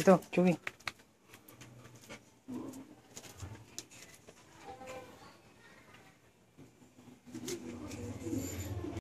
别动救命。